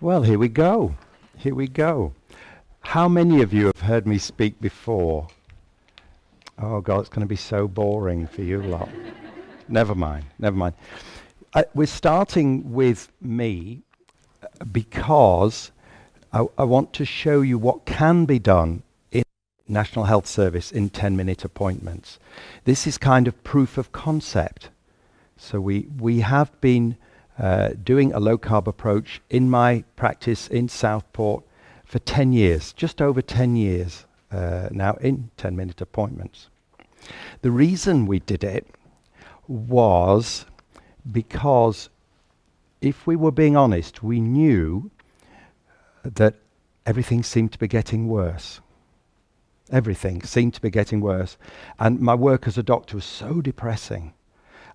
Well, here we go. Here we go. How many of you have heard me speak before? Oh, God, it's going to be so boring for you lot. never mind, never mind. Uh, we're starting with me uh, because I, I want to show you what can be done in National Health Service in 10 minute appointments. This is kind of proof of concept. So we, we have been uh, doing a low carb approach in my practice in Southport for 10 years, just over 10 years uh, now in 10 minute appointments. The reason we did it was because if we were being honest, we knew that everything seemed to be getting worse. Everything seemed to be getting worse. And my work as a doctor was so depressing.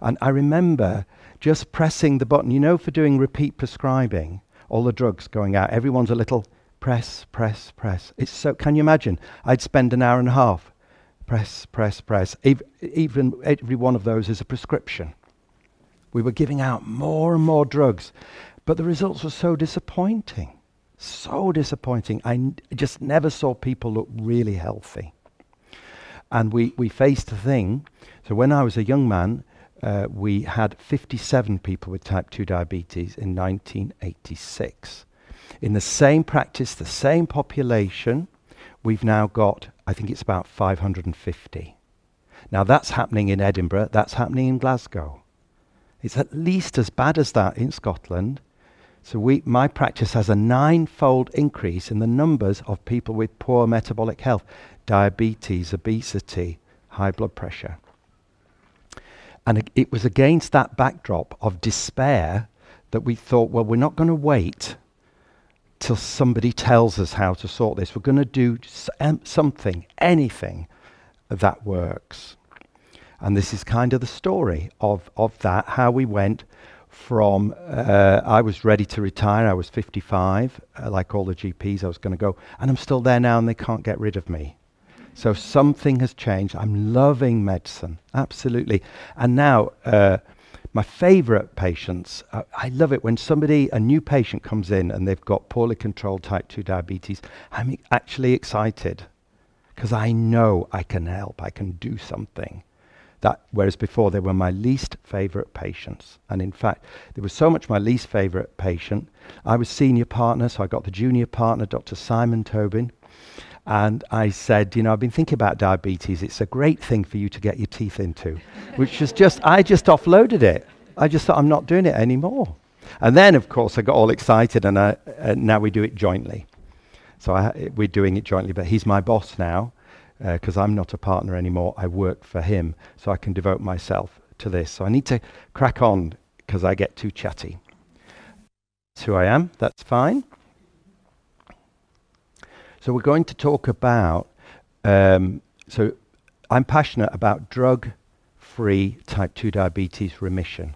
And I remember just pressing the button, you know, for doing repeat prescribing, all the drugs going out, everyone's a little press, press, press. It's so, can you imagine? I'd spend an hour and a half, press, press, press. even every one of those is a prescription. We were giving out more and more drugs, but the results were so disappointing. So disappointing. I n- just never saw people look really healthy. And we, we faced a thing. So when I was a young man, uh, we had 57 people with type 2 diabetes in 1986. In the same practice, the same population, we've now got, I think it's about 550. Now that's happening in Edinburgh, that's happening in Glasgow. It's at least as bad as that in Scotland. So we, my practice has a nine-fold increase in the numbers of people with poor metabolic health, diabetes, obesity, high blood pressure. And it, was against that backdrop of despair that we thought, well, we're not going to wait till somebody tells us how to sort this. We're going to do something, anything that works. And this is kind of the story of, of that, how we went from uh, I was ready to retire, I was 55, uh, like all the GPs, I was going to go, and I'm still there now and they can't get rid of me. So something has changed. I'm loving medicine, absolutely. And now, uh, my favorite patients, uh, I love it when somebody, a new patient comes in and they've got poorly controlled type 2 diabetes. I'm actually excited because I know I can help, I can do something. That, whereas before they were my least favorite patients. And in fact, there was so much my least favorite patient. I was senior partner, so I got the junior partner, Dr. Simon Tobin. And I said, you know, I've been thinking about diabetes. It's a great thing for you to get your teeth into, which was just, I just offloaded it. I just thought, I'm not doing it anymore. And then, of course, I got all excited, and, I, now we do it jointly. So I, we're doing it jointly, but he's my boss now because uh, I'm not a partner anymore. I work for him, so I can devote myself to this. So I need to crack on because I get too chatty. That's who I am. That's fine. So we're going to talk about. Um, so I'm passionate about drug-free type 2 diabetes remission.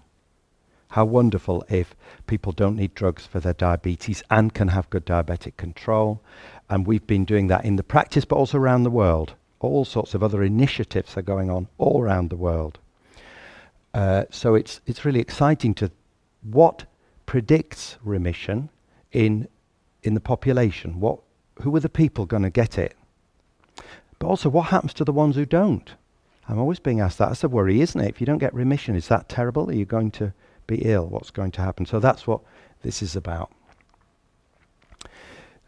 How wonderful if people don't need drugs for their diabetes and can have good diabetic control. And we've been doing that in the practice, but also around the world. All sorts of other initiatives are going on all around the world. Uh, so it's it's really exciting to what predicts remission in in the population. What who are the people going to get it? But also, what happens to the ones who don't? I'm always being asked that. That's a worry, isn't it? If you don't get remission, is that terrible? Are you going to be ill? What's going to happen? So that's what this is about.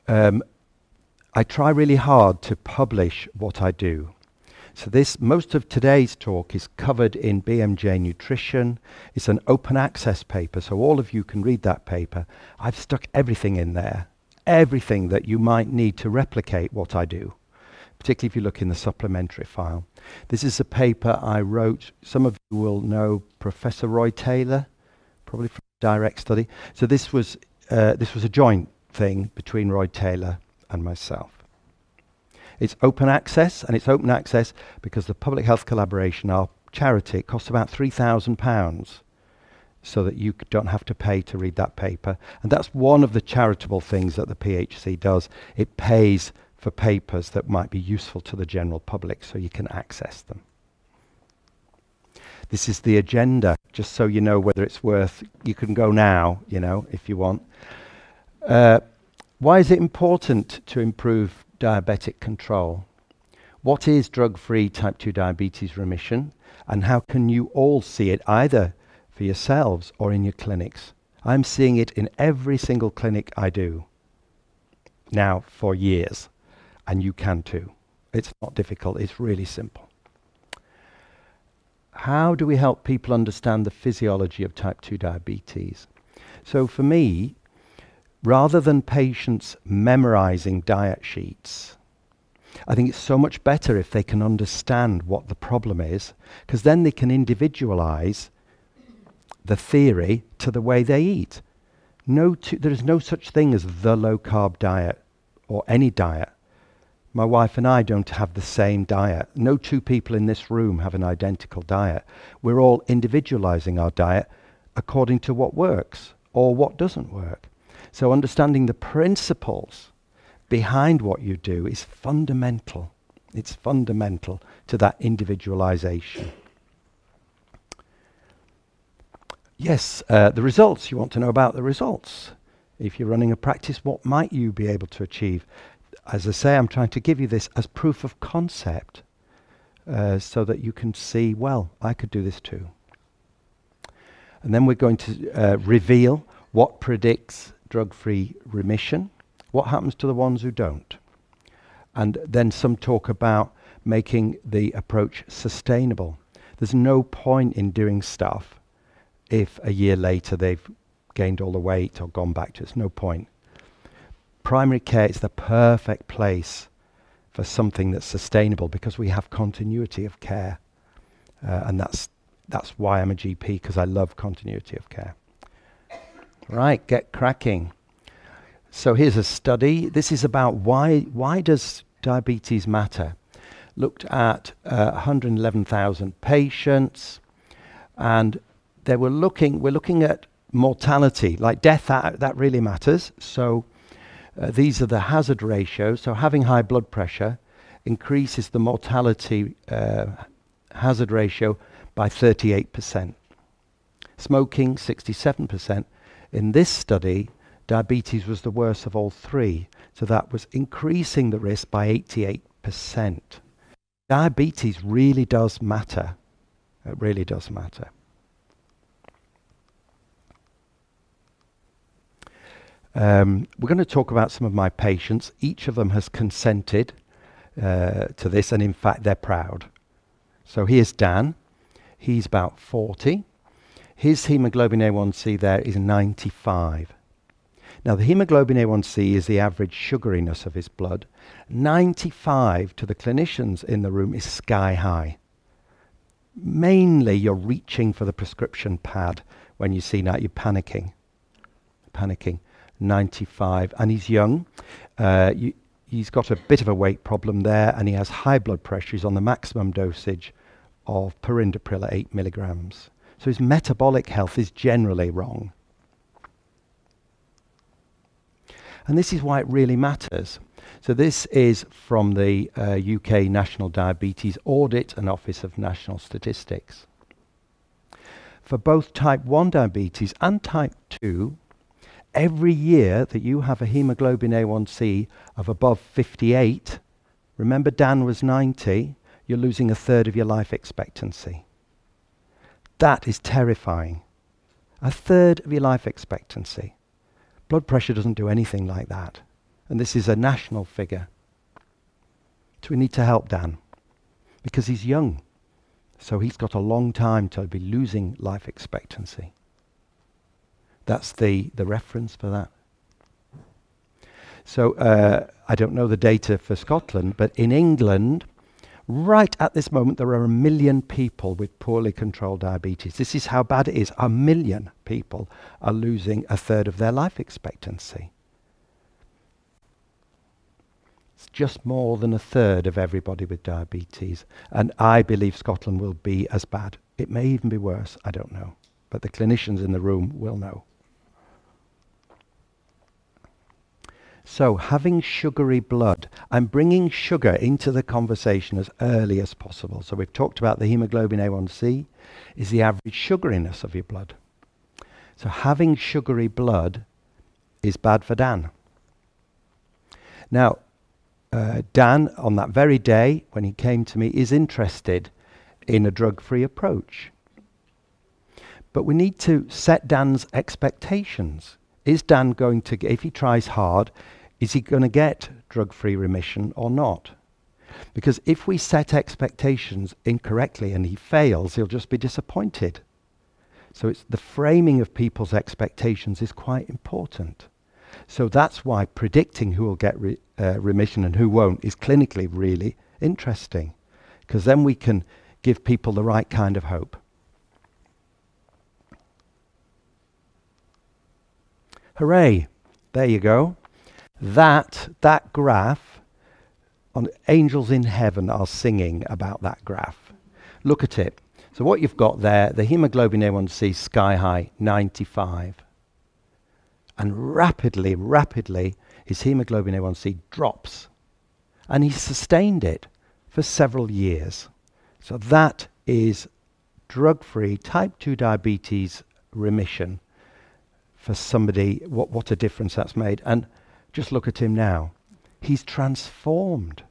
Um, I try really hard to publish what I do. So this, most of today's talk is covered in BMJ Nutrition. It's an open access paper, so all of you can read that paper. I've stuck everything in there everything that you might need to replicate what I do, particularly if you look in the supplementary file. This is a paper I wrote. Some of you will know Professor Roy Taylor, probably from direct study. So this was, uh, this was a joint thing between Roy Taylor and myself. It's open access, and it's open access because the Public Health Collaboration, our charity, costs about £3,000 so that you don't have to pay to read that paper. And that's one of the charitable things that the PHC does. It pays for papers that might be useful to the general public so you can access them. This is the agenda, just so you know whether it's worth, you can go now, you know, if you want. Uh, why is it important to improve diabetic control? What is drug free type 2 diabetes remission? And how can you all see it either for yourselves or in your clinics? I'm seeing it in every single clinic I do now for years, and you can too. It's not difficult, it's really simple. How do we help people understand the physiology of type 2 diabetes? So, for me, rather than patients memorizing diet sheets, I think it's so much better if they can understand what the problem is, because then they can individualize the theory to the way they eat. No there is no such thing as the low carb diet or any diet. My wife and I don't have the same diet. No two people in this room have an identical diet. We're all individualizing our diet according to what works or what doesn't work. So, understanding the principles behind what you do is fundamental. It's fundamental to that individualization. Yes, uh, the results. You want to know about the results. If you're running a practice, what might you be able to achieve? As I say, I'm trying to give you this as proof of concept uh, so that you can see, well, I could do this too. And then we're going to uh, reveal what predicts drug free remission, what happens to the ones who don't. And then some talk about making the approach sustainable. There's no point in doing stuff if a year later they've gained all the weight or gone back to. It's no point. Primary care is the perfect place for something that's sustainable because we have continuity of care. Uh, and that's, that's why I'm a GP, because I love continuity of care. Right, get cracking. So here's a study. This is about why, why does diabetes matter? Looked at uh, 111,000 patients, and they were looking, we're looking at mortality, like death, that, that really matters. So uh, these are the hazard ratios. So having high blood pressure increases the mortality uh, hazard ratio by 38%. Smoking, 67%. In this study, diabetes was the worst of all three. So that was increasing the risk by 88%. Diabetes really does matter. It really does matter. Um, we're going to talk about some of my patients. Each of them has consented uh, to this, and in fact, they're proud. So here's Dan. He's about 40. His hemoglobin A1C there is 95. Now, the hemoglobin A1C is the average sugariness of his blood. 95 to the clinicians in the room is sky high. Mainly, you're reaching for the prescription pad when you see that, you're panicking. Panicking. 95, and he's young. Uh, you, he's got a bit of a weight problem there, and he has high blood pressure. He's on the maximum dosage of perindopril at 8 milligrams. So his metabolic health is generally wrong. And this is why it really matters. So this is from the uh, UK National Diabetes Audit and Office of National Statistics. For both type 1 diabetes and type 2, every year that you have a hemoglobin A1C of above 58, remember Dan was 90, you're losing a third of your life expectancy. That is terrifying. A third of your life expectancy. Blood pressure doesn't do anything like that. And this is a national figure. So we need to help Dan because he's young. So he's got a long time to be losing life expectancy. That's the, the reference for that. So uh, I don't know the data for Scotland, but in England, right at this moment, there are a million people with poorly controlled diabetes. This is how bad it is. A million people are losing a third of their life expectancy. It's just more than a third of everybody with diabetes. And I believe Scotland will be as bad. It may even be worse. I don't know. But the clinicians in the room will know. So, having sugary blood, I'm bringing sugar into the conversation as early as possible. So, we've talked about the hemoglobin A1C is the average sugariness of your blood. So, having sugary blood is bad for Dan. Now, uh, Dan, on that very day when he came to me, is interested in a drug free approach. But we need to set Dan's expectations. Is Dan going to, if he tries hard, is he going to get drug free remission or not? Because if we set expectations incorrectly and he fails, he'll just be disappointed. So it's the framing of people's expectations is quite important. So that's why predicting who will get re, uh, remission and who won't is clinically really interesting, because then we can give people the right kind of hope. Hooray! There you go. That that graph on angels in heaven are singing about that graph. Look at it. So what you've got there, the hemoglobin A1C sky high, 95. And rapidly, rapidly, his hemoglobin A1C drops. And he sustained it for several years. So that is drug-free type 2 diabetes remission for somebody. What, what a difference that's made. And just look at him now. He's transformed.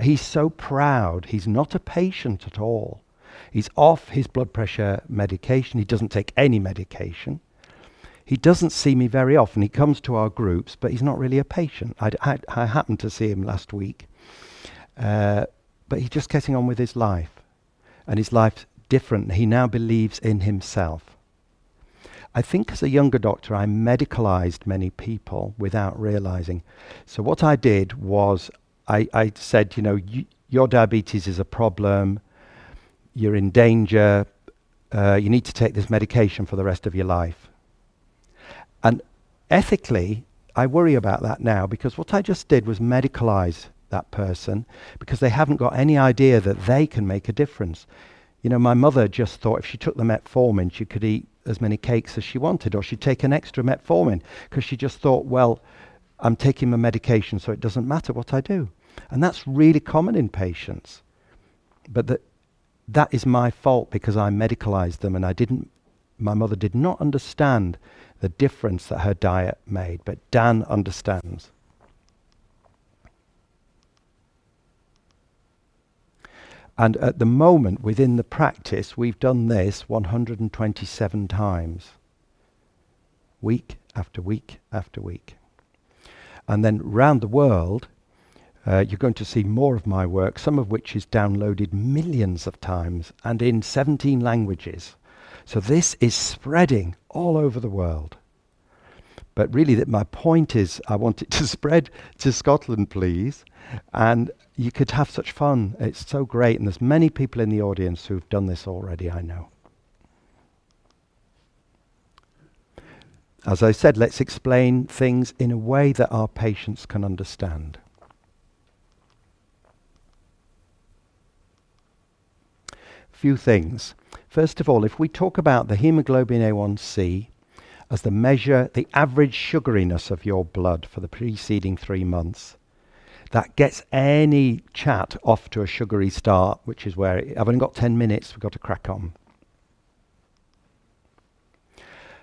He's so proud. He's not a patient at all. He's off his blood pressure medication. He doesn't take any medication. He doesn't see me very often. He comes to our groups, but he's not really a patient. I, I, I happened to see him last week. Uh, but he's just getting on with his life. And his life's different. He now believes in himself. I think as a younger doctor, I medicalized many people without realizing. So what I did was I, I said, you know, your diabetes is a problem. You're in danger. Uh, you need to take this medication for the rest of your life. And ethically, I worry about that now because what I just did was medicalize that person because they haven't got any idea that they can make a difference. You know, my mother just thought if she took the metformin, she could eat as many cakes as she wanted, or she'd take an extra metformin because she just thought, well, I'm taking my medication, so it doesn't matter what I do. And that's really common in patients. But that, that is my fault because I medicalized them and I didn't, my mother did not understand the difference that her diet made. But Dan understands. And at the moment, within the practice, we've done this 127 times, week after week after week. And then round the world, uh, you're going to see more of my work, some of which is downloaded millions of times and in 17 languages. So this is spreading all over the world. But really, that my point is, I want it to spread to Scotland, please. And you could have such fun. It's so great. And there's many people in the audience who've done this already, I know. As I said, let's explain things in a way that our patients can understand. Few things. First of all, if we talk about the hemoglobin A1C as the measure, the average sugariness of your blood for the preceding three months, that gets any chat off to a sugary start, which is where it, I've only got 10 minutes, we've got to crack on.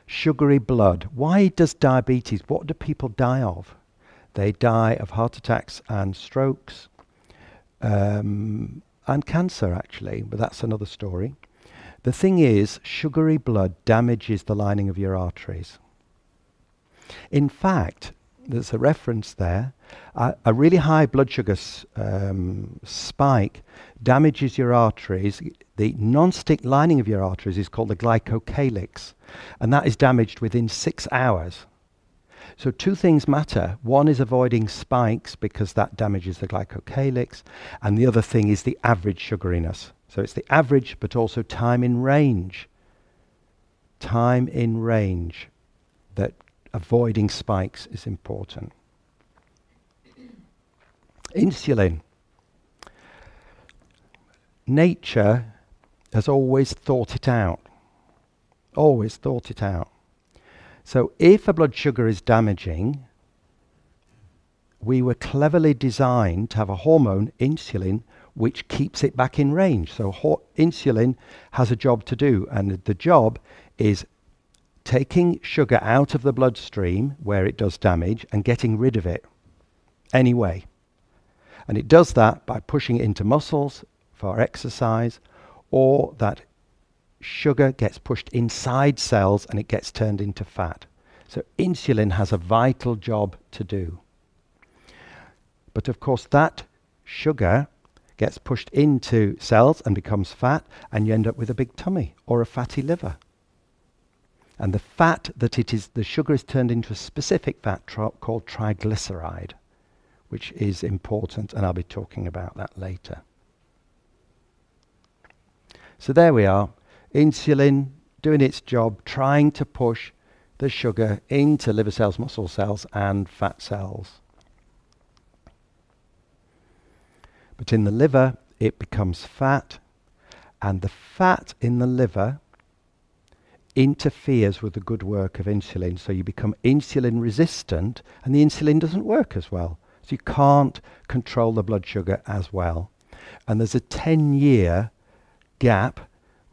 Sugary blood. Why does diabetes, what do people die of? They die of heart attacks and strokes um, and cancer, actually, but that's another story. The thing is, sugary blood damages the lining of your arteries. In fact, there's a reference there. Uh, a really high blood sugar um, spike damages your arteries. The non-stick lining of your arteries is called the glycocalyx, and that is damaged within six hours. So two things matter. One is avoiding spikes because that damages the glycocalyx, and the other thing is the average sugariness. So it's the average, but also time in range. Time in range that avoiding spikes is important. Insulin. Nature has always thought it out. Always thought it out. So if a blood sugar is damaging, we were cleverly designed to have a hormone, insulin, which keeps it back in range. So insulin has a job to do, and the job is taking sugar out of the bloodstream where it does damage and getting rid of it anyway. And it does that by pushing it into muscles for exercise, or that sugar gets pushed inside cells and it gets turned into fat. So insulin has a vital job to do. But of course, that sugar gets pushed into cells and becomes fat, and you end up with a big tummy or a fatty liver. And the fat that it is, the sugar is turned into a specific fat called triglyceride, which is important, and I'll be talking about that later. So there we are, insulin doing its job, trying to push the sugar into liver cells, muscle cells, and fat cells. But in the liver, it becomes fat, and the fat in the liver interferes with the good work of insulin. So you become insulin resistant, and the insulin doesn't work as well. So you can't control the blood sugar as well. And there's a 10 year gap.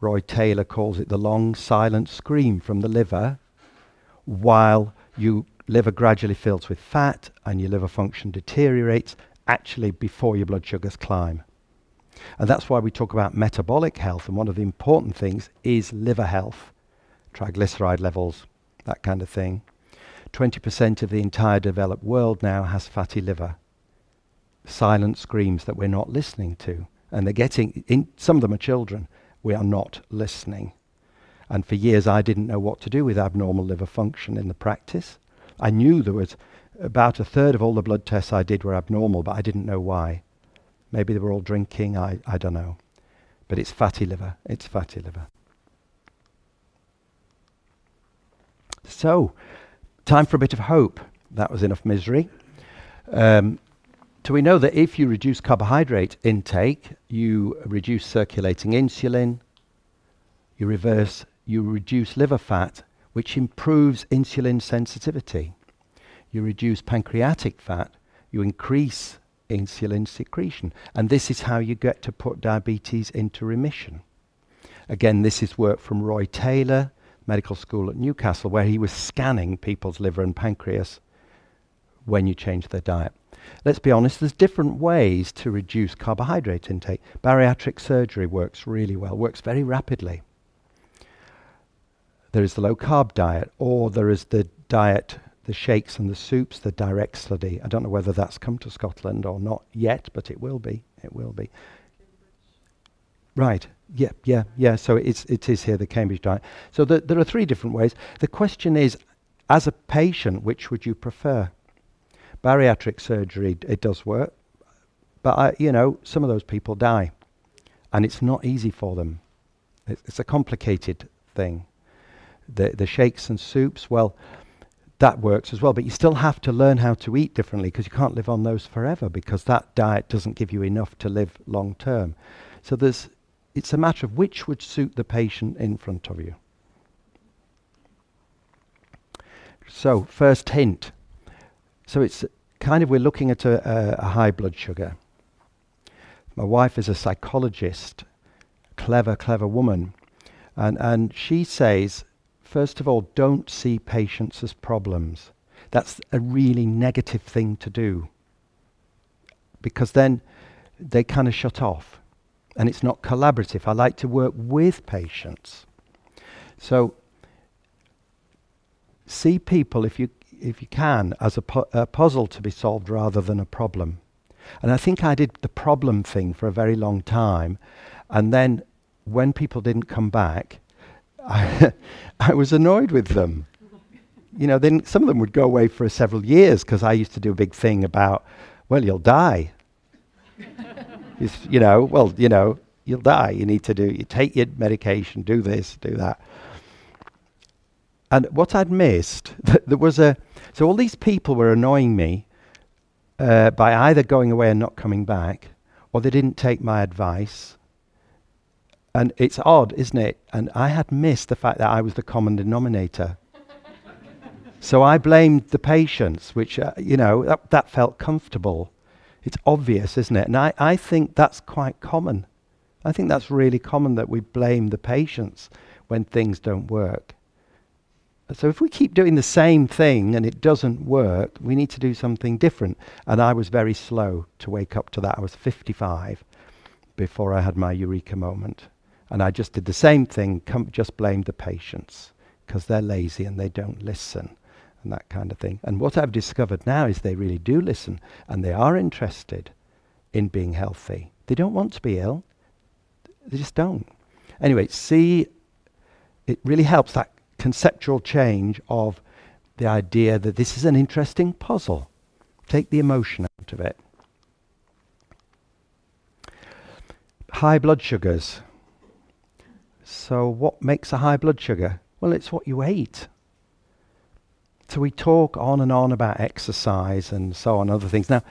Roy Taylor calls it the long silent scream from the liver, while your liver gradually fills with fat and your liver function deteriorates actually before your blood sugars climb. And that's why we talk about metabolic health. And one of the important things is liver health, triglyceride levels, that kind of thing. 20% of the entire developed world now has fatty liver. Silent screams that we're not listening to. And they're getting, in, some of them are children. We are not listening. And for years, I didn't know what to do with abnormal liver function in the practice. I knew there was about a third of all the blood tests I did were abnormal, but I didn't know why. Maybe they were all drinking, I, I don't know. But it's fatty liver. It's fatty liver. So, time for a bit of hope. That was enough misery. Um, so we know that if you reduce carbohydrate intake, you reduce circulating insulin, you reverse, you reduce liver fat, which improves insulin sensitivity you reduce pancreatic fat, you increase insulin secretion. And this is how you get to put diabetes into remission. Again, this is work from Roy Taylor, medical school at Newcastle, where he was scanning people's liver and pancreas when you change their diet. Let's be honest, there's different ways to reduce carbohydrate intake. Bariatric surgery works really well, works very rapidly. There is the low carb diet, or there is the diet the shakes and the soups, the direct study. I don't know whether that's come to Scotland or not yet, but it will be. It will be. Right. Yeah, yeah, yeah. So it's, it is here, the Cambridge diet. So the, there are three different ways. The question is, as a patient, which would you prefer? Bariatric surgery, it does work. But, I, you know, some of those people die. And it's not easy for them. It's, it's a complicated thing. The, the shakes and soups, well, that works as well. But you still have to learn how to eat differently because you can't live on those forever because that diet doesn't give you enough to live long term. So there's, it's a matter of which would suit the patient in front of you. So, first hint. So it's kind of we're looking at a, a, a high blood sugar. My wife is a psychologist, clever, clever woman, and and she says first of all, don't see patients as problems. That's a really negative thing to do. Because then they kind of shut off. And it's not collaborative. I like to work with patients. So see people, if you, if you can, as a, pu- a puzzle to be solved rather than a problem. And I think I did the problem thing for a very long time. And then when people didn't come back, I, I was annoyed with them. You know, then some of them would go away for several years because I used to do a big thing about, well, you'll die. you know, well, you know, you'll die. You need to do, you take your medication, do this, do that. And what I'd missed, th- there was a, so all these people were annoying me uh, by either going away and not coming back, or they didn't take my advice, and it's odd, isn't it? And I had missed the fact that I was the common denominator. so I blamed the patients, which, uh, you know, that, that, felt comfortable. It's obvious, isn't it? And I, I think that's quite common. I think that's really common that we blame the patients when things don't work. So if we keep doing the same thing and it doesn't work, we need to do something different. And I was very slow to wake up to that. I was 55 before I had my eureka moment. And I just did the same thing, com- just blamed the patients because they're lazy and they don't listen and that kind of thing. And what I've discovered now is they really do listen and they are interested in being healthy. They don't want to be ill, they just don't. Anyway, see, it really helps that conceptual change of the idea that this is an interesting puzzle. Take the emotion out of it. High blood sugars. So, what makes a high blood sugar? Well, it's what you ate. So, we talk on and on about exercise and so on, other things. Now,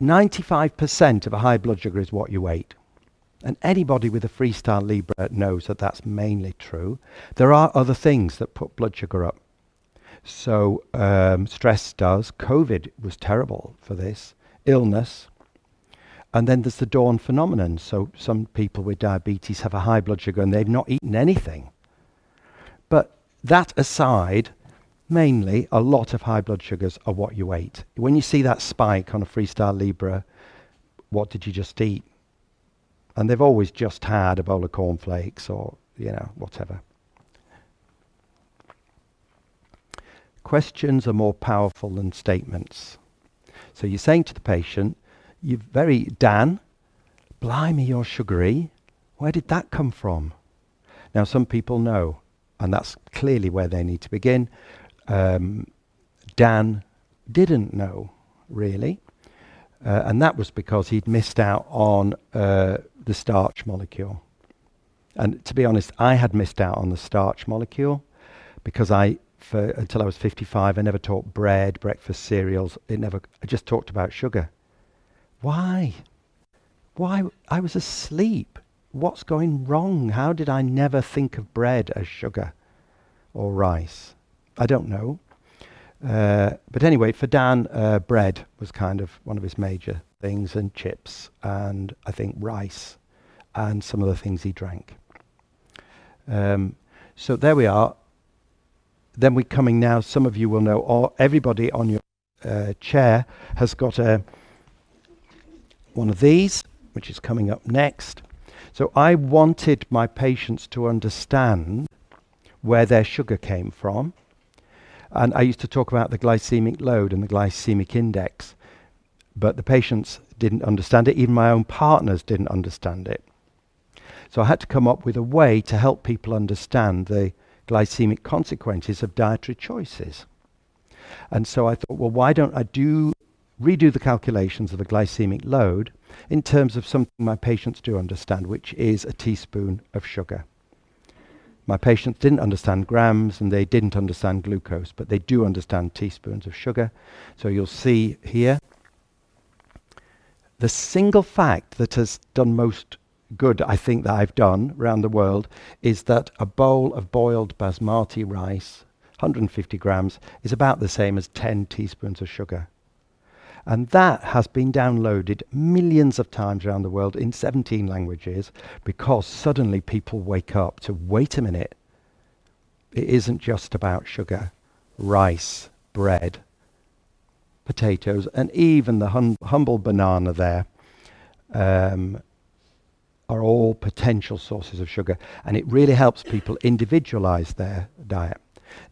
95% of a high blood sugar is what you ate. And anybody with a freestyle Libre knows that that's mainly true. There are other things that put blood sugar up. So, um, stress does. COVID was terrible for this. Illness. And then there's the dawn phenomenon. So, some people with diabetes have a high blood sugar and they've not eaten anything. But that aside, mainly a lot of high blood sugars are what you ate. When you see that spike on a freestyle Libre, what did you just eat? and they've always just had a bowl of cornflakes or, you know, whatever. Questions are more powerful than statements. So you're saying to the patient, you're very, Dan, blimey, you're sugary. Where did that come from? Now, some people know, and that's clearly where they need to begin. Um, Dan didn't know, really. Uh, and that was because he'd missed out on uh, the starch molecule. And to be honest, I had missed out on the starch molecule because I, for, until I was 55, I never taught bread, breakfast cereals. It never, I just talked about sugar. Why? Why? I was asleep. What's going wrong? How did I never think of bread as sugar or rice? I don't know. Uh, but anyway, for Dan, uh, bread was kind of one of his major things and chips and I think rice and some of the things he drank. Um, so there we are. Then we're coming now, some of you will know, or everybody on your uh, chair has got a one of these, which is coming up next. So I wanted my patients to understand where their sugar came from. And I used to talk about the glycemic load and the glycemic index but the patients didn't understand it. Even my own partners didn't understand it. So I had to come up with a way to help people understand the glycemic consequences of dietary choices. And so I thought, well, why don't I do redo the calculations of the glycemic load in terms of something my patients do understand, which is a teaspoon of sugar. My patients didn't understand grams and they didn't understand glucose, but they do understand teaspoons of sugar. So you'll see here the single fact that has done most good, I think, that I've done around the world is that a bowl of boiled basmati rice, 150 grams, is about the same as 10 teaspoons of sugar. And that has been downloaded millions of times around the world in 17 languages because suddenly people wake up to wait a minute. It isn't just about sugar, rice, bread, potatoes, and even the hum- humble banana there um, are all potential sources of sugar. And it really helps people individualize their diet.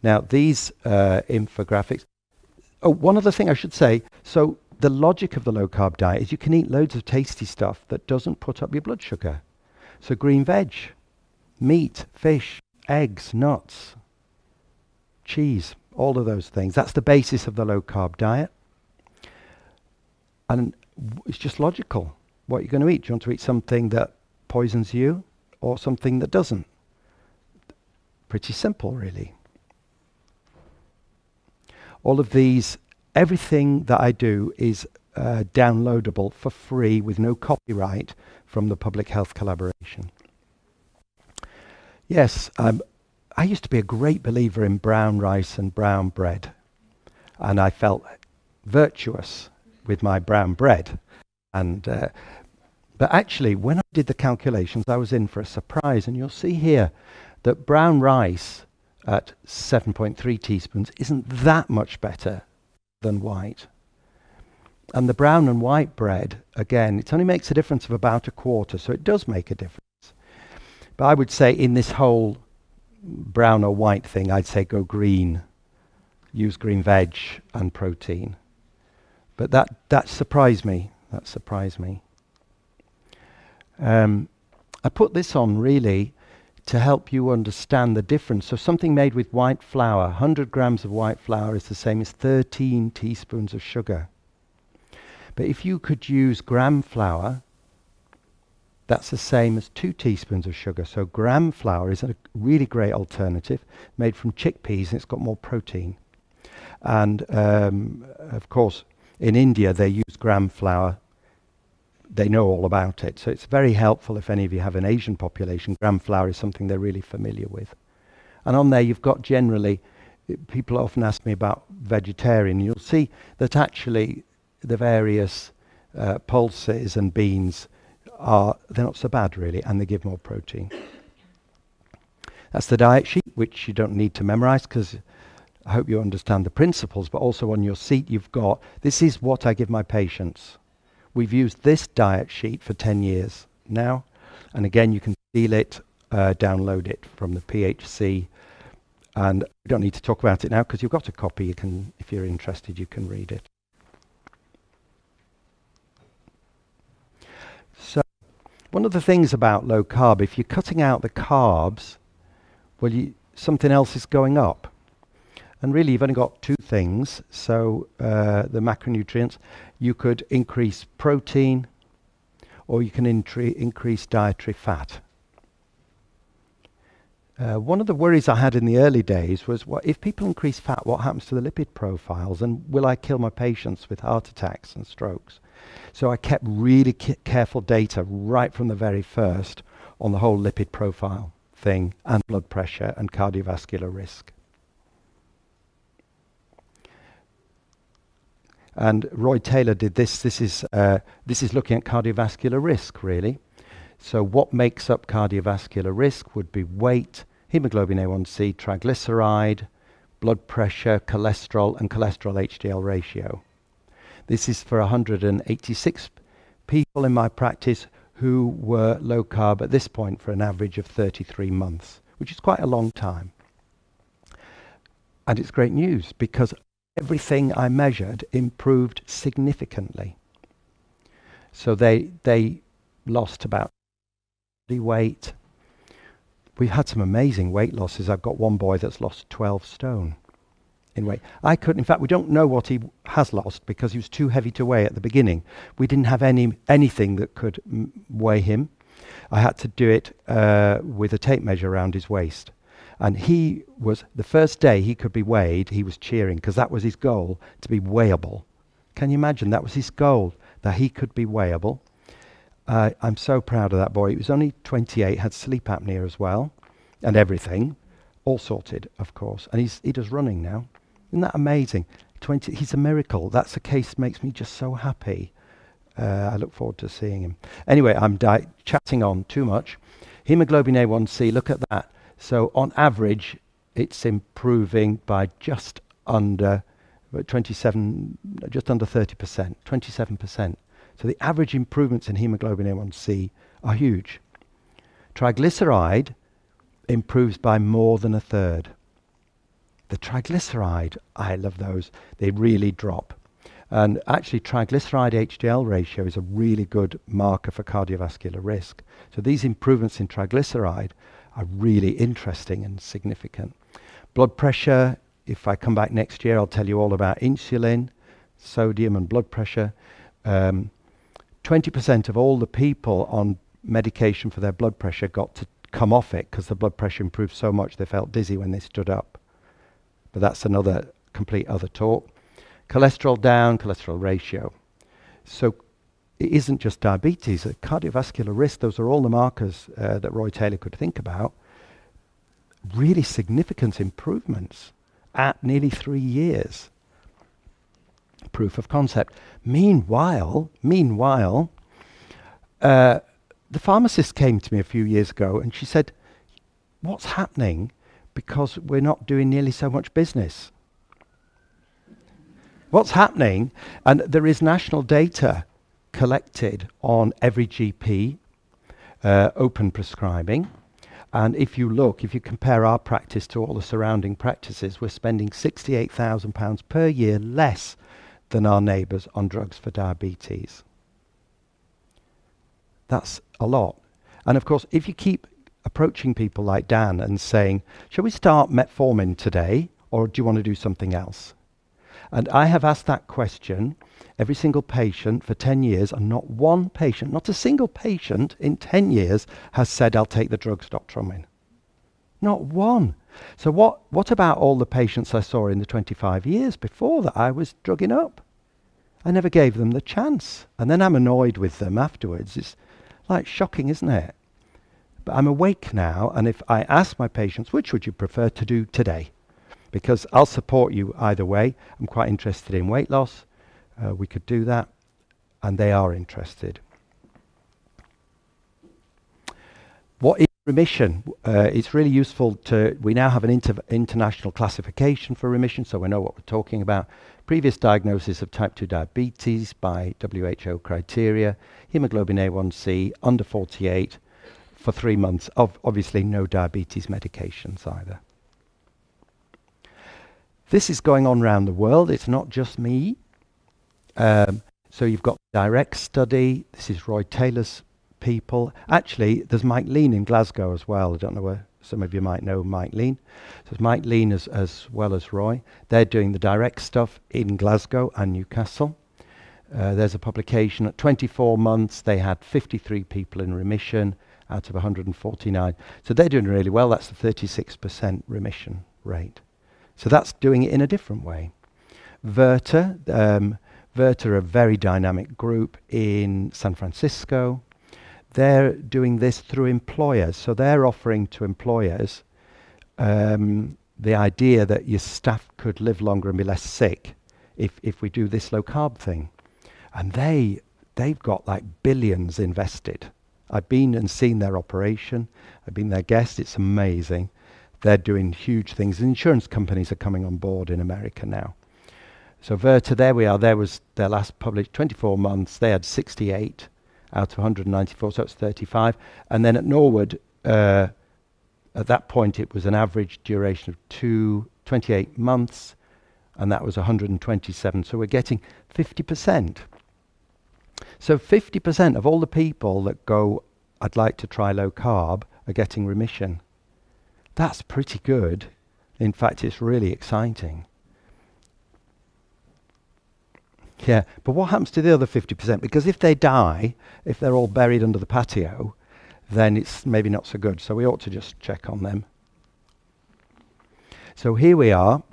Now, these uh, infographics. Oh, one other thing I should say. So, the logic of the low carb diet is you can eat loads of tasty stuff that doesn't put up your blood sugar. So, green veg, meat, fish, eggs, nuts, cheese, all of those things. That's the basis of the low carb diet. And it's just logical. What you're going to eat. Do you want to eat something that poisons you or something that doesn't? Pretty simple, really. All of these, everything that I do is uh, downloadable for free with no copyright from the Public Health Collaboration. Yes, I used to be a great believer in brown rice and brown bread, and I felt virtuous with my brown bread. And, uh, but actually, when I did the calculations, I was in for a surprise. And you'll see here that brown rice at 7.3 teaspoons isn't that much better than white. And the brown and white bread, again, it only makes a difference of about a quarter, so it does make a difference. But I would say in this whole brown or white thing, I'd say go green. Use green veg and protein. But that, that surprised me. That surprised me. Um, I put this on really to help you understand the difference. So something made with white flour, 100 grams of white flour is the same as 13 teaspoons of sugar. But if you could use gram flour, that's the same as two teaspoons of sugar. So gram flour is a really great alternative, made from chickpeas, and it's got more protein. And um, of course, in India they use gram flour they know all about it. So it's very helpful if any of you have an Asian population. Gram flour is something they're really familiar with. And on there, you've got generally, people often ask me about vegetarian. You'll see that actually the various uh, pulses and beans are, they're not so bad really, and they give more protein. That's the diet sheet, which you don't need to memorize because I hope you understand the principles, but also on your seat you've got, this is what I give my patients. We've used this diet sheet for 10 years now. And again, you can steal it, uh, download it from the PHC. And we don't need to talk about it now because you've got a copy. You can, if you're interested, you can read it. So, one of the things about low carb, if you're cutting out the carbs, well, you, something else is going up. And really, you've only got two things. So, uh, the macronutrients, you could increase protein or you can increase dietary fat. Uh, one of the worries I had in the early days was what, if people increase fat, what happens to the lipid profiles? And will I kill my patients with heart attacks and strokes? So I kept really careful data right from the very first on the whole lipid profile thing and blood pressure and cardiovascular risk. And Roy Taylor did this. This is, uh, this is looking at cardiovascular risk, really. So, what makes up cardiovascular risk would be weight, hemoglobin A1C, triglyceride, blood pressure, cholesterol, and cholesterol HDL ratio. This is for 186 people in my practice who were low carb at this point for an average of 33 months, which is quite a long time. And it's great news because everything I measured improved significantly. So they they lost about weight. We've had some amazing weight losses. I've got one boy that's lost 12 stone in weight. I couldn't, in fact, we don't know what he has lost because he was too heavy to weigh at the beginning. We didn't have any anything that could weigh him. I had to do it uh, with a tape measure around his waist. And he was, the first day he could be weighed, he was cheering because that was his goal, to be weighable. Can you imagine? That was his goal, that he could be weighable. Uh, I'm so proud of that boy. He was only 28, had sleep apnea as well, and everything, all sorted, of course. And he's, he does running now. Isn't that amazing? 20, he's a miracle. That's a case makes me just so happy. Uh, I look forward to seeing him. Anyway, I'm di- chatting on too much. Hemoglobin A1C, look at that. So on average, it's improving by just under uh, 27, just under 30%, 27%. So the average improvements in hemoglobin A1C are huge. Triglyceride improves by more than a third. The triglyceride, I love those, they really drop. And actually, triglyceride HDL ratio is a really good marker for cardiovascular risk. So these improvements in triglyceride are really interesting and significant. Blood pressure, if I come back next year, I'll tell you all about insulin, sodium, and blood pressure. Um, 20% of all the people on medication for their blood pressure got to come off it because the blood pressure improved so much they felt dizzy when they stood up. But that's another complete other talk. Cholesterol down, cholesterol ratio. So it isn't just diabetes, cardiovascular risk, those are all the markers uh, that Roy Taylor could think about. Really significant improvements at nearly three years. Proof of concept. Meanwhile, meanwhile, uh, the pharmacist came to me a few years ago and she said, What's happening? because we're not doing nearly so much business. What's happening, and there is national data collected on every GP, uh, open prescribing. And if you look, if you compare our practice to all the surrounding practices, we're spending £68,000 per year less than our neighbours on drugs for diabetes. That's a lot. And of course, if you keep approaching people like Dan and saying, Shall we start metformin today, or do you want to do something else? And I have asked that question every single patient for 10 years, and not one patient, not a single patient in 10 years has said, I'll take the drugs, Dr. Unwin. Not one. So, what, what about all the patients I saw in the 25 years before that I was drugging up? I never gave them the chance. And then I'm annoyed with them afterwards. It's like shocking, isn't it? But I'm awake now, and if I ask my patients, which would you prefer to do today? Because I'll support you either way. I'm quite interested in weight loss. Uh, we could do that, and they are interested. What is remission? Uh, it's really useful to. We now have an inter international classification for remission, so we know what we're talking about. Previous diagnosis of type 2 diabetes by WHO criteria, hemoglobin A1C under 48 for three months, of obviously no diabetes medications either. This is going on around the world, it's not just me. Um, so you've got direct study. This is Roy Taylor's people. Actually, there's Mike Lean in Glasgow as well. I don't know where some of you might know Mike Lean. So it's Mike Lean as, as well as Roy. They're doing the direct stuff in Glasgow and Newcastle. Uh, there's a publication at 24 months. They had 53 people in remission out of 149. So they're doing really well. That's a 36% remission rate. So that's doing it in a different way. Virta, um, Virta are a very dynamic group in San Francisco. They're doing this through employers. So they're offering to employers um, the idea that your staff could live longer and be less sick if, if we do this low carb thing. And they, they've got like billions invested. I've been and seen their operation. I've been their guest. It's amazing. They're doing huge things. Insurance companies are coming on board in America now. So Virta, there we are. There was their last published 24 months. They had 68 out of 194, so it's 35. And then at Norwood, uh, at that point, it was an average duration of two, 28 months, and that was 127. So we're getting 50%. So 50% of all the people that go, I'd like to try low carb, are getting remission. That's pretty good. In fact, it's really exciting. Yeah, but what happens to the other 50%? Because if they die, if they're all buried under the patio, then it's maybe not so good. So we ought to just check on them. So here we are,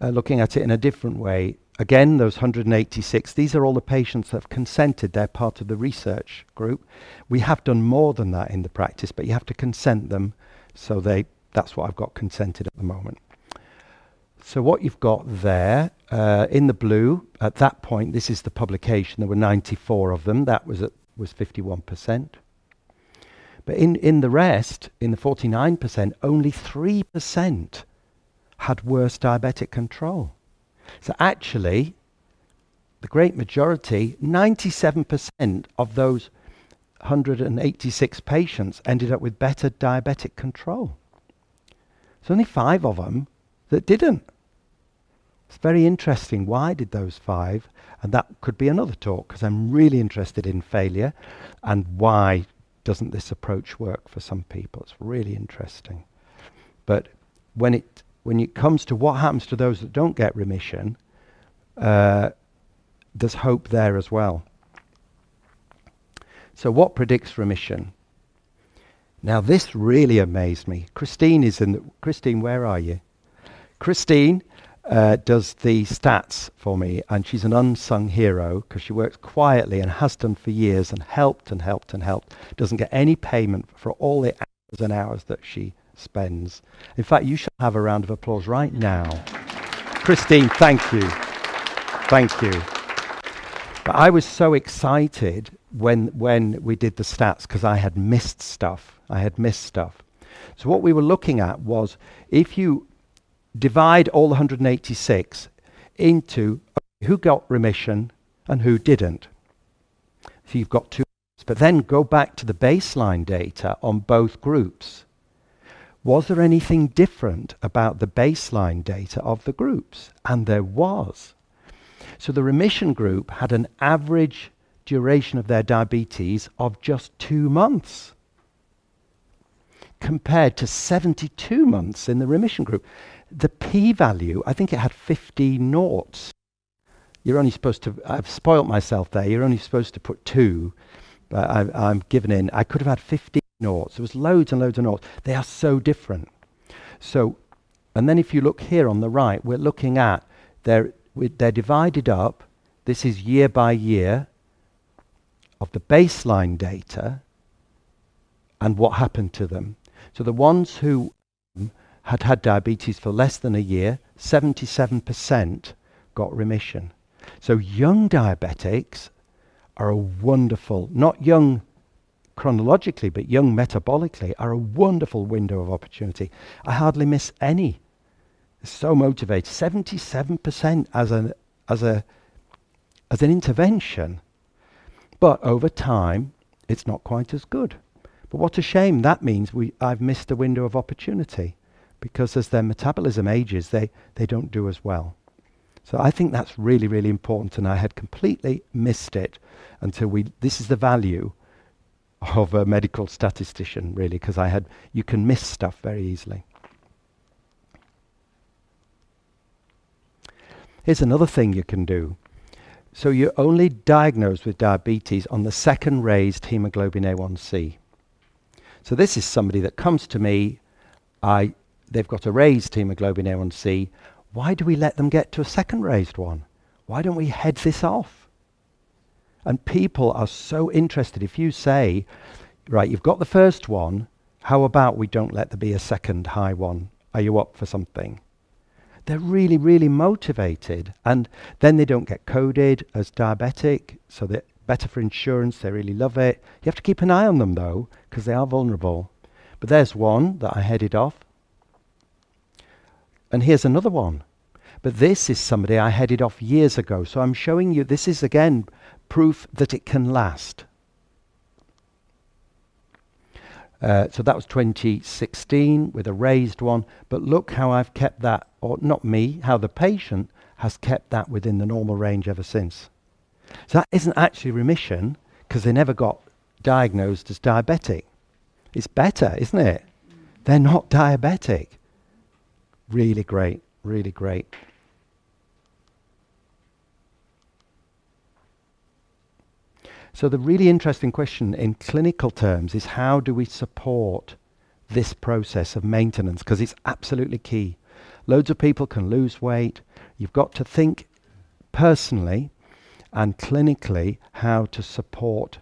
uh, looking at it in a different way. Again, those 186, these are all the patients that have consented. They're part of the research group. We have done more than that in the practice, but you have to consent them so they that's what I've got consented at the moment. So what you've got there uh, in the blue, at that point, this is the publication. There were 94 of them. That was at, was 51%. But in, in the rest, in the 49%, only 3% had worse diabetic control. So actually, the great majority, 97% of those 186 patients ended up with better diabetic control. There's only five of them that didn't. It's very interesting. Why did those five? And that could be another talk because I'm really interested in failure and why doesn't this approach work for some people. It's really interesting. But when it when it comes to what happens to those that don't get remission, uh, there's hope there as well. So, what predicts remission? Now, this really amazed me. Christine is in the. Christine, where are you? Christine uh, does the stats for me, and she's an unsung hero because she works quietly and has done for years and helped and helped and helped. Doesn't get any payment for all the hours and hours that she spends. In fact, you should have a round of applause right now. Christine, thank you. Thank you. But I was so excited when, when we did the stats because I had missed stuff. I had missed stuff. So what we were looking at was if you divide all 186 into who got remission and who didn't. So you've got two, but then go back to the baseline data on both groups. Was there anything different about the baseline data of the groups? And there was. So the remission group had an average duration of their diabetes of just two months compared to 72 months in the remission group. The p value, I think it had 50 noughts. You're only supposed to, I've spoilt myself there, you're only supposed to put two, but I, am given in. I could have had 50 noughts. There was loads and loads of noughts. They are so different. So, and then if you look here on the right, we're looking at, they're, they're divided up. This is year by year of the baseline data and what happened to them. So the ones who had had diabetes for less than a year, 77% got remission. So young diabetics are a wonderful, not young chronologically, but young metabolically, are a wonderful window of opportunity. I hardly miss any. So motivated. 77% as an, as, a, as an intervention. But over time, it's not quite as good. But what a shame. That means we, I've missed a window of opportunity because as their metabolism ages, they, they don't do as well. So I think that's really, really important, and I had completely missed it until we. This is the value of a medical statistician, really, because I had. You can miss stuff very easily. Here's another thing you can do. So you're only diagnosed with diabetes on the second raised hemoglobin A1C. So this is somebody that comes to me, I, they've got a raised hemoglobin A1C. Why do we let them get to a second raised one? Why don't we head this off? And people are so interested. If you say, right, you've got the first one, how about we don't let there be a second high one? Are you up for something? They're really, really motivated. And then they don't get coded as diabetic, so they're better for insurance. They really love it. You have to keep an eye on them, though, because they are vulnerable. But there's one that I headed off. And here's another one. But this is somebody I headed off years ago. So I'm showing you, this is again proof that it can last. Uh, so that was 2016 with a raised one. But look how I've kept that, or not me, how the patient has kept that within the normal range ever since. So that isn't actually remission because they never got diagnosed as diabetic. It's better, isn't it? They're not diabetic. Really great, really great. So, the really interesting question in clinical terms is how do we support this process of maintenance? Because it's absolutely key. Loads of people can lose weight. You've got to think personally and clinically how to support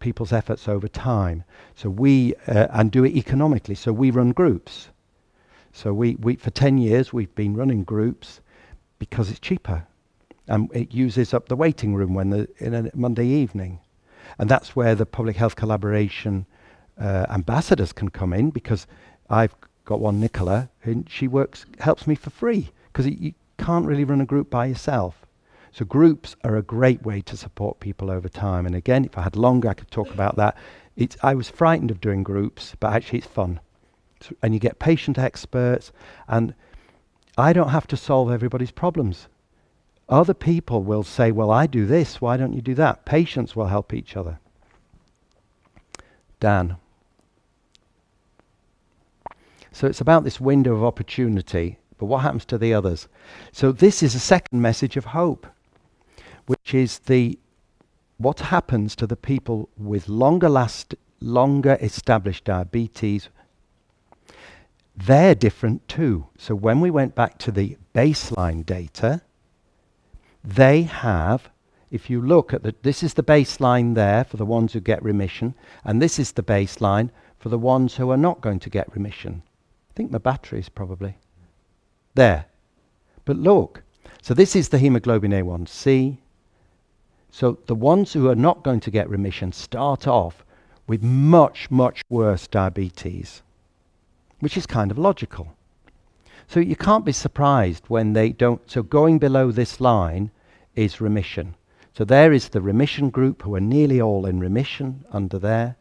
people's efforts over time. So we uh, and do it economically. So we run groups. So we, we for 10 years we've been running groups because it's cheaper. And it uses up the waiting room when the, in a Monday evening. And that's where the public health collaboration uh, ambassadors can come in because I've got one, Nicola, and she works, helps me for free because you can't really run a group by yourself. So groups are a great way to support people over time. And again, if I had longer, I could talk about that. It's, I was frightened of doing groups, but actually it's fun. And you get patient experts, and I don't have to solve everybody's problems. Other people will say, well, I do this, why don't you do that? Patients will help each other. Dan. So it's about this window of opportunity, but what happens to the others? So this is a second message of hope which is the what happens to the people with longer last longer established diabetes they're different too. So when we went back to the baseline data they have if you look at the this is the baseline there for the ones who get remission and this is the baseline for the ones who are not going to get remission. I think my battery is probably there. But look so this is the hemoglobin a1c so the ones who are not going to get remission start off with much, much worse diabetes. Which is kind of logical. So you can't be surprised when they don't. So going below this line is remission. So there is the remission group who are nearly all in remission under there.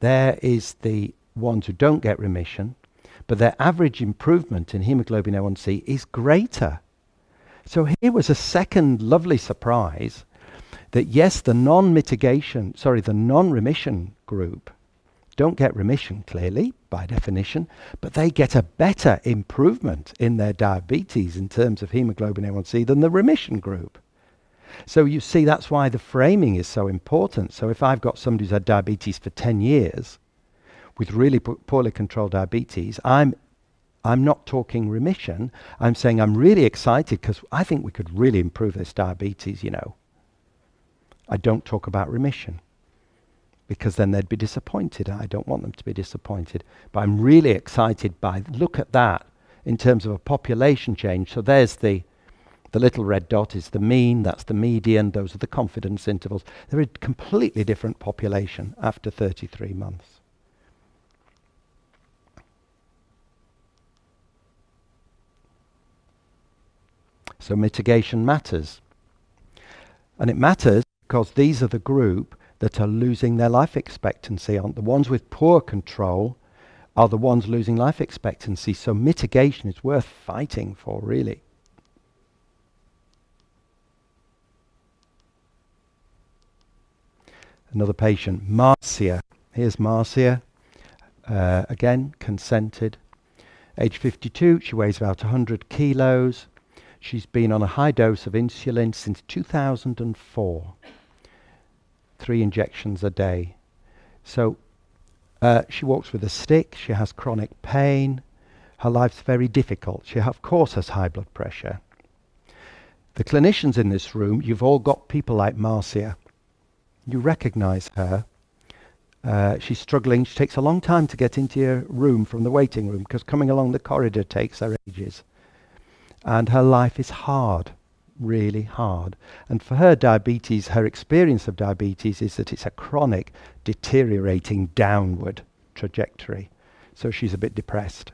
There is the ones who don't get remission, but their average improvement in hemoglobin A1C is greater. So here was a second lovely surprise that yes, the non mitigation, sorry, the non remission group don't get remission clearly by definition, but they get a better improvement in their diabetes in terms of hemoglobin A1C than the remission group. So you see, that's why the framing is so important. So if I've got somebody who's had diabetes for 10 years with really poorly controlled diabetes, I'm I'm not talking remission. I'm saying I'm really excited because I think we could really improve this diabetes, you know. I don't talk about remission because then they'd be disappointed. I don't want them to be disappointed. But I'm really excited by look at that in terms of a population change. So there's the the little red dot is the mean, that's the median, those are the confidence intervals. They're a completely different population after 33 months. So mitigation matters. And it matters because these are the group that are losing their life expectancy. aren't the ones with poor control are the ones losing life expectancy. So mitigation is worth fighting for, really. Another patient, Marcia. Here's Marcia. Uh, again, consented. Age 52, she weighs about 100 kilos. She's been on a high dose of insulin since 2004 three injections a day. So uh, she walks with a stick, she has chronic pain, her life's very difficult. She, of course, has high blood pressure. The clinicians in this room, you've all got people like Marcia. You recognize her. Uh, she's struggling. She takes a long time to get into your room from the waiting room because coming along the corridor takes her ages. And her life is hard really hard. And for her, diabetes, her experience of diabetes is that it's a chronic, deteriorating downward trajectory. So she's a bit depressed.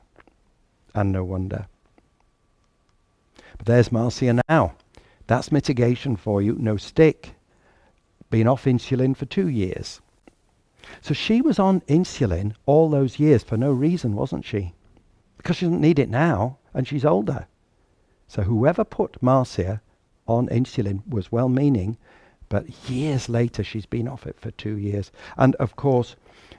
And no wonder. But there's Marcia now. That's mitigation for you. No stick. Been off insulin for two years. So she was on insulin all those years for no reason, wasn't she? Because she doesn't need it now and she's older. So whoever put Marcia on insulin was well meaning, but years later she's been off it for two years. And of course,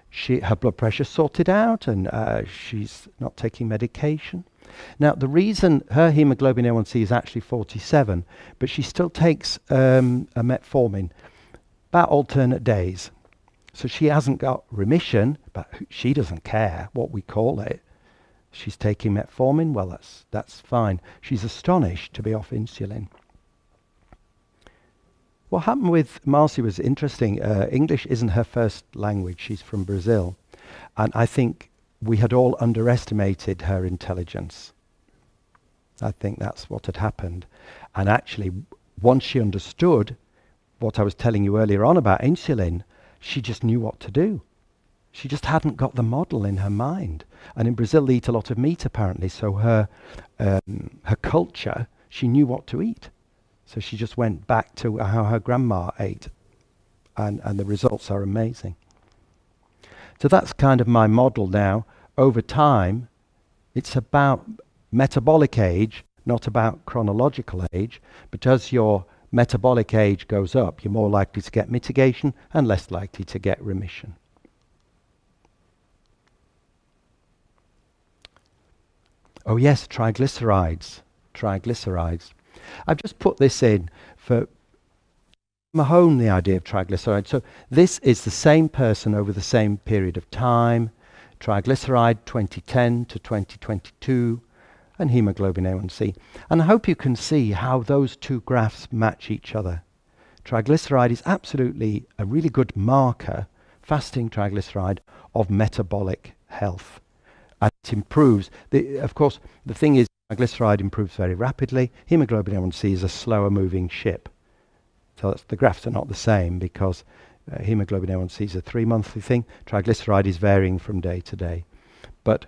she, her blood pressure sorted out and uh, she's not taking medication. Now, the reason her hemoglobin A1C is actually 47, but she still takes um, a metformin about alternate days. So she hasn't got remission, but she doesn't care what we call it. She's taking metformin, well, that's, that's fine. She's astonished to be off insulin. What happened with Marcy was interesting. Uh, English isn't her first language. She's from Brazil. And I think we had all underestimated her intelligence. I think that's what had happened. And actually, once she understood what I was telling you earlier on about insulin, she just knew what to do. She just hadn't got the model in her mind. And in Brazil, they eat a lot of meat, apparently. So her, um, her culture, she knew what to eat. So she just went back to how her grandma ate, and, and the results are amazing. So that's kind of my model now. Over time, it's about metabolic age, not about chronological age, but as your metabolic age goes up, you're more likely to get mitigation and less likely to get remission. Oh, yes, triglycerides. Triglycerides. I've just put this in for home the idea of triglyceride. So this is the same person over the same period of time, triglyceride 2010 to 2022, and hemoglobin A1C. And I hope you can see how those two graphs match each other. Triglyceride is absolutely a really good marker, fasting triglyceride, of metabolic health. And it improves. The, of course, the thing is, Triglyceride improves very rapidly. Hemoglobin A1C is a slower moving ship. So the graphs are not the same because uh, hemoglobin A1C is a three monthly thing. Triglyceride is varying from day to day. But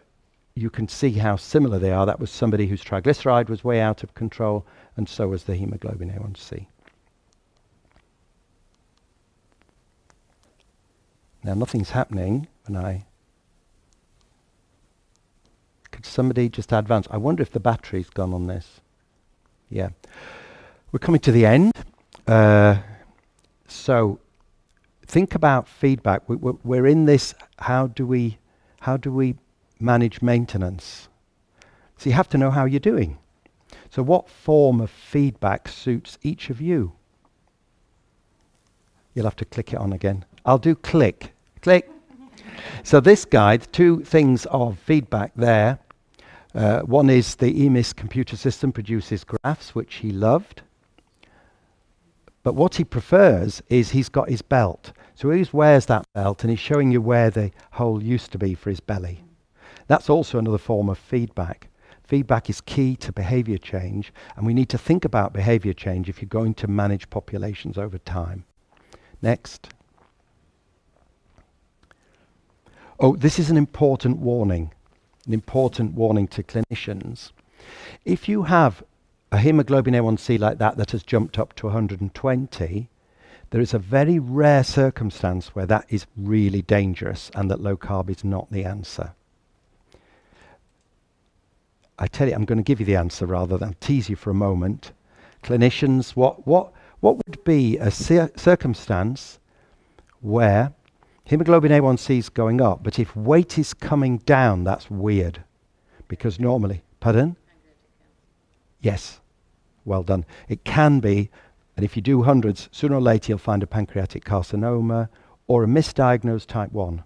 you can see how similar they are. That was somebody whose triglyceride was way out of control, and so was the hemoglobin A1C. Now, nothing's happening when I. Could somebody just advance? I wonder if the battery's gone on this. Yeah. We're coming to the end. Uh, so, think about feedback. We, we're in this. How do we, how do we manage maintenance? So you have to know how you're doing. So, what form of feedback suits each of you? You'll have to click it on again. I'll do click. Click. so, this guide, two things of feedback there. Uh, one is the EMIS computer system produces graphs, which he loved. But what he prefers is he's got his belt. So he wears that belt and he's showing you where the hole used to be for his belly. That's also another form of feedback. Feedback is key to behavior change, and we need to think about behavior change if you're going to manage populations over time. Next. Oh, this is an important warning, an important warning to clinicians. If you have a hemoglobin A1C like that that has jumped up to 120, there is a very rare circumstance where that is really dangerous and that low carb is not the answer. I tell you, I'm going to give you the answer rather than tease you for a moment. Clinicians, what, what, what would be a cir- circumstance where hemoglobin A1C is going up, but if weight is coming down, that's weird. Because normally, pardon? Yes, well done. It can be, and if you do hundreds, sooner or later you'll find a pancreatic carcinoma or a misdiagnosed type 1.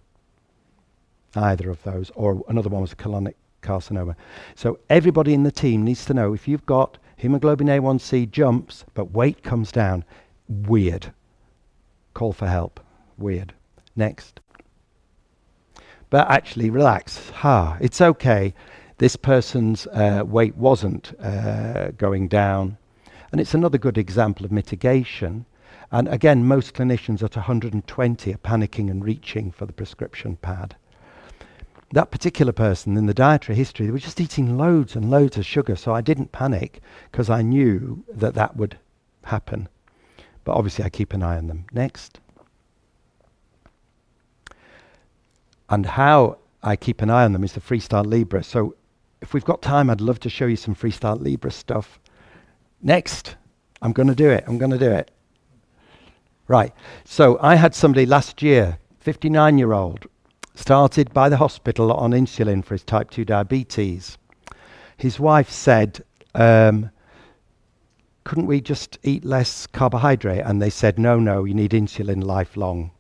Either of those, or another one was a colonic carcinoma. So everybody in the team needs to know if you've got hemoglobin A1C jumps, but weight comes down, weird. Call for help. Weird. Next. But actually, relax. Ha, it's okay. This person's uh, weight wasn't uh, going down. And it's another good example of mitigation. And again, most clinicians at 120 are panicking and reaching for the prescription pad that particular person in the dietary history, they were just eating loads and loads of sugar. So I didn't panic because I knew that that would happen. But obviously, I keep an eye on them. Next. And how I keep an eye on them is the Freestyle Libre. So if we've got time, I'd love to show you some Freestyle Libre stuff. Next. I'm going to do it. I'm going to do it. Right. So I had somebody last year, 59 year old, started by the hospital on insulin for his type 2 diabetes. His wife said, um, Couldn't we just eat less carbohydrate? And they said, No, no, you need insulin lifelong.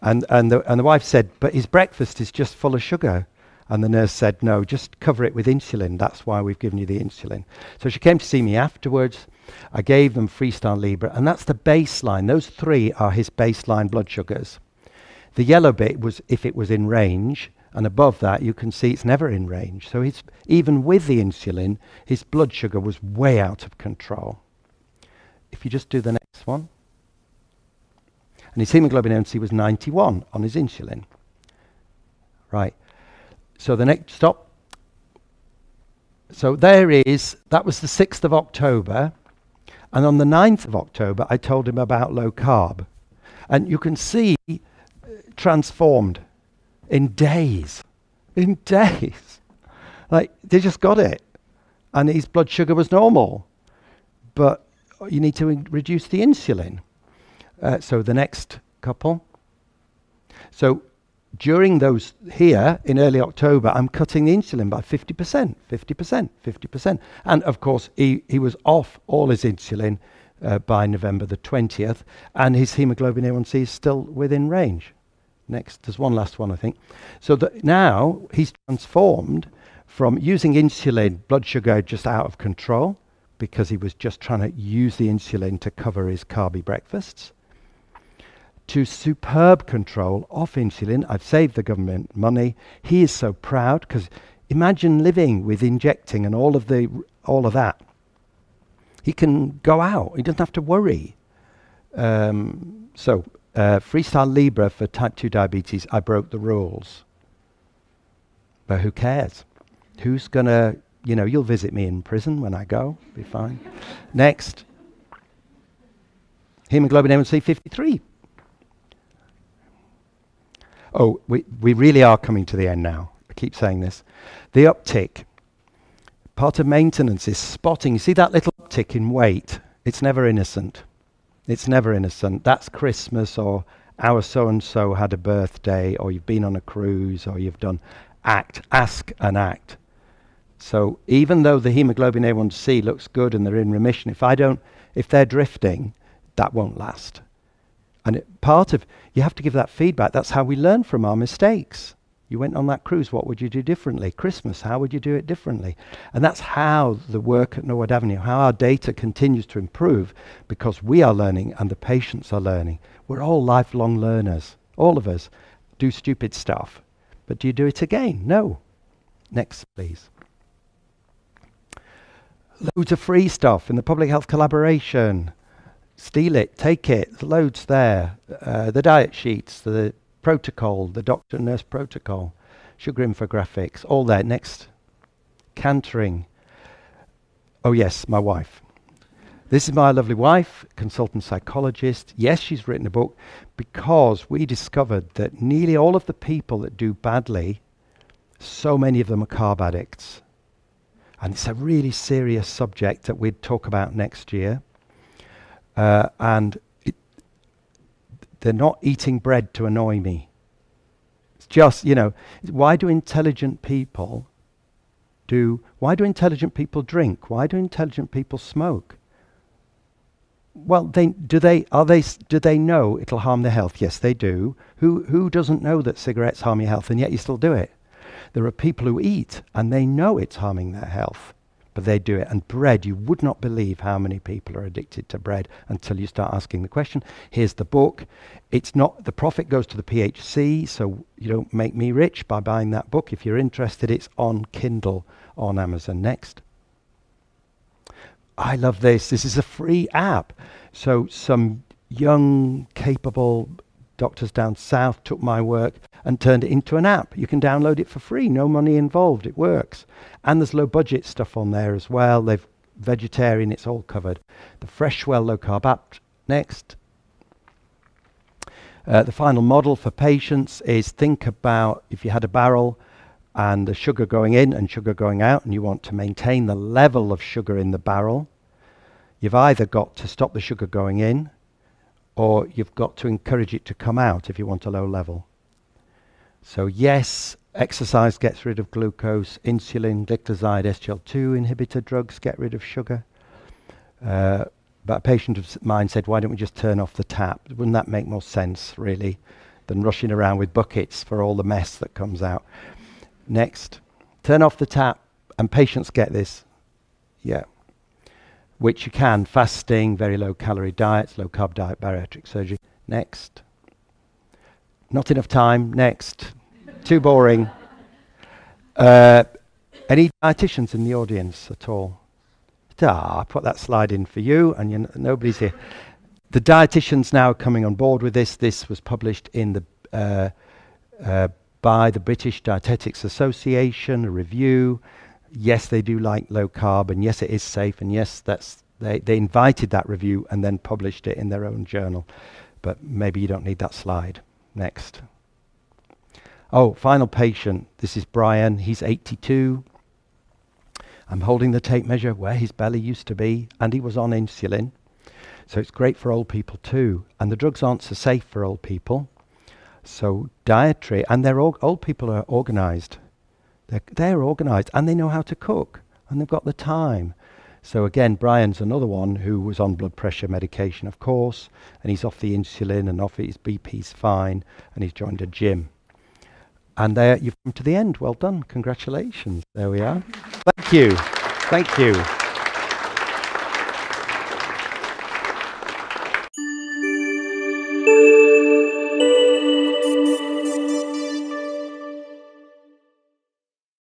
And, and, the, and the wife said, But his breakfast is just full of sugar. And the nurse said, No, just cover it with insulin. That's why we've given you the insulin. So she came to see me afterwards. I gave them Freestyle Libre, and that's the baseline. Those three are his baseline blood sugars. The yellow bit was if it was in range, and above that you can see it's never in range. So he's, even with the insulin, his blood sugar was way out of control. If you just do the next one. And his hemoglobin A1C was 91 on his insulin. Right. So the next stop. So there is, that was the 6th of October. And on the 9th of October, I told him about low carb. And you can see uh, transformed in days. In days. Like, they just got it. And his blood sugar was normal. But you need to reduce the insulin. Uh, so the next couple. So during those here in early October, I'm cutting the insulin by 50%, 50%, 50%. And of course, he, he was off all his insulin uh, by November the 20th, and his hemoglobin A1C is still within range. Next, there's one last one, I think. So that now he's transformed from using insulin, blood sugar just out of control, because he was just trying to use the insulin to cover his carby breakfasts, to superb control of insulin. I've saved the government money. He is so proud because imagine living with injecting and all of the all of that. He can go out. He doesn't have to worry. Um, so uh, Freestyle Libre for type 2 diabetes, I broke the rules. But who cares? Who's going to, you know, you'll visit me in prison when I go, be fine. Next. Hemoglobin A1C 53. Oh, we, we really are coming to the end now. I keep saying this. The uptick. Part of maintenance is spotting. You see that little uptick in weight? It's never innocent. It's never innocent. That's Christmas or our so and so had a birthday or you've been on a cruise or you've done act, ask and act. So even though the hemoglobin A1C looks good and they're in remission, if I don't, if they're drifting, that won't last. And it, part of, you have to give that feedback. That's how we learn from our mistakes. You went on that cruise, what would you do differently? Christmas, how would you do it differently? And that's how the work at Norwood Avenue, how our data continues to improve because we are learning and the patients are learning. We're all lifelong learners. All of us do stupid stuff. But do you do it again? No. Next, please. Loads of free stuff in the public health collaboration. Steal it, take it, the loads there. Uh, the diet sheets, the protocol, the doctor nurse protocol, sugar infographics, all there. Next, cantering. Oh, yes, my wife. This is my lovely wife, consultant psychologist. Yes, she's written a book because we discovered that nearly all of the people that do badly, so many of them are carb addicts. And it's a really serious subject that we'd talk about next year. Uh, and they're not eating bread to annoy me. It's just, you know, why do intelligent people do, why do intelligent people drink? Why do intelligent people smoke? Well, they, do they, are they, do they know it'll harm their health? Yes, they do. Who, who doesn't know that cigarettes harm your health and yet you still do it? There are people who eat and they know it's harming their health but they do it. And bread, you would not believe how many people are addicted to bread until you start asking the question. Here's the book. It's not, the profit goes to the PHC, so you don't make me rich by buying that book. If you're interested, it's on Kindle on Amazon Next. I love this. This is a free app. So some young, capable doctors down south took my work and turned it into an app. You can download it for free, no money involved. It works. And there's low budget stuff on there as well. They've vegetarian, it's all covered. The Freshwell low carb app next. Uh, the final model for patients is think about if you had a barrel and the sugar going in and sugar going out, and you want to maintain the level of sugar in the barrel, you've either got to stop the sugar going in or you've got to encourage it to come out if you want a low level. So yes, exercise gets rid of glucose, insulin, gliclazide, SGLT2 inhibitor drugs get rid of sugar. Uh, but a patient of mine said, why don't we just turn off the tap? Wouldn't that make more sense, really, than rushing around with buckets for all the mess that comes out? Next, turn off the tap, and patients get this. Yeah which you can, fasting, very low calorie diets, low carb diet, bariatric surgery. Next. Not enough time. Next. Too boring. Uh, any dietitians in the audience at all? Ah, I put that slide in for you, and nobody's here. The dietitians now coming on board with this. This was published in the uh, uh, by the British Dietetics Association, a review yes, they do like low carb, and yes, it is safe, and yes, that's they, they invited that review and then published it in their own journal. But maybe you don't need that slide. Next. Oh, final patient. This is Brian. He's 82. I'm holding the tape measure where his belly used to be, and he was on insulin. So it's great for old people too. And the drugs aren't so safe for old people. So dietary, and they're all, old people are organized. They're, they're organized and they know how to cook and they've got the time. So again, Brian's another one who was on blood pressure medication, of course, and he's off the insulin and off his BP's fine, and he's joined a gym. And there you've come to the end. Well done. Congratulations. There we are. Thank you. Thank you.